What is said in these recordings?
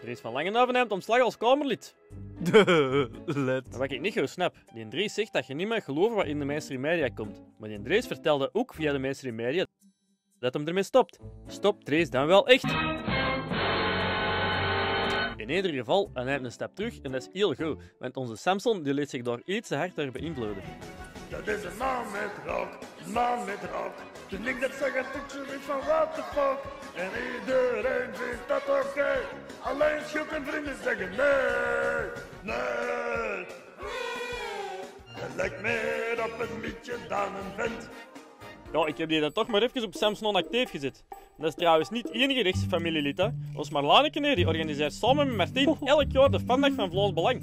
Dries van Langenhoven neemt ontslag als Kamerlid. Let. Wat ik niet goed snap, die Dries zegt dat je niet meer geloven wat in de mainstream media komt. Maar die Dries vertelde ook via de mainstream media dat hem ermee stopt. Stop Dries dan wel echt? In ieder geval, hij heeft een stap terug en dat is heel goed, want onze Samson die liet zich door iets te hard door beïnvloeden. Dat is een man met rock, een man met rock. Toen ik dat zeg, had ik zoiets van what the fuck. En iedereen vindt dat oké. Alleen Sjoek en vrienden zeggen nee, nee. Het lijkt meer op een liedje dan een vent. Ja, ik heb die dan toch maar even op Samson actief gezet. Dat is trouwens niet enige rechtse familielid, hè. Ons Marlaneke die organiseert samen met Martien elk jaar de vandag van Vlaams Belang.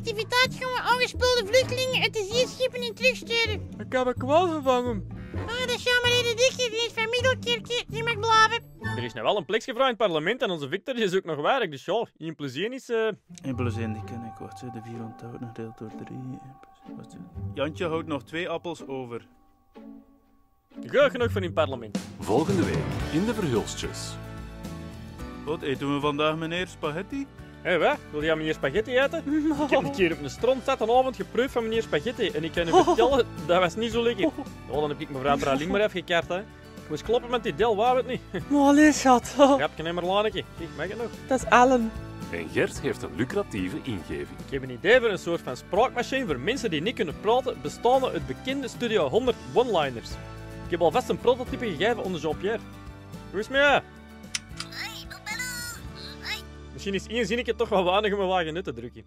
Activiteit gaan we ongespeelde vluchtelingen uit de zeeschepen in terugsturen. Ik heb een kwal gevangen. Ah, dat is jammer de dichter die is van Middelkerkje niet mag blijven. Er is nou wel een plekje gevraagd in het parlement en onze Victor die is ook nog werk, dus ja, in plezier is... eh, 1 plus 1, die ken ik. Wacht, de 4 onthoudt nog deelt door 3. Wacht, zo. Jantje houdt nog twee appels over. Goed genoeg voor in het parlement. Volgende week in de Verhulstjes. Wat eten we vandaag, meneer? Spaghetti? Hé, wat? Wil jij meneer Spaghetti eten? Ik heb een keer op een strand zat een avond geproefd van meneer Spaghetti en ik kan u vertellen, dat was niet zo lekker. Ja, dan heb ik mevrouw Praling maar even gekart, hè. Ik moest kloppen met die del, wou het niet. Maar allee, schat. Grapje en Marlaneke. Kijk, mag het nog? Dat is Ellen. En Gert heeft een lucratieve ingeving. Ik heb een idee voor een soort van spraakmachine voor mensen die niet kunnen praten, bestaande uit bekende Studio 100 one-liners. Ik heb alvast een prototype gegeven onder Jean-Pierre. Hoe is het met jou? Misschien is één zinnetje toch wel weinig om een wagen uit te drukken.